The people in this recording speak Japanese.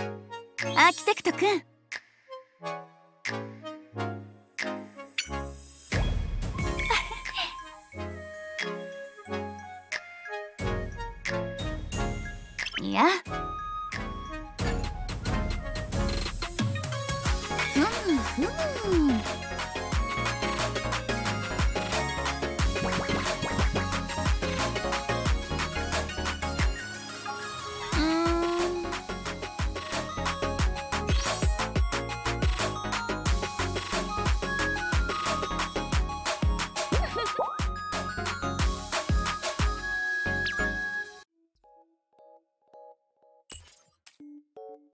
アーキテクトくん。いや。ふむふむ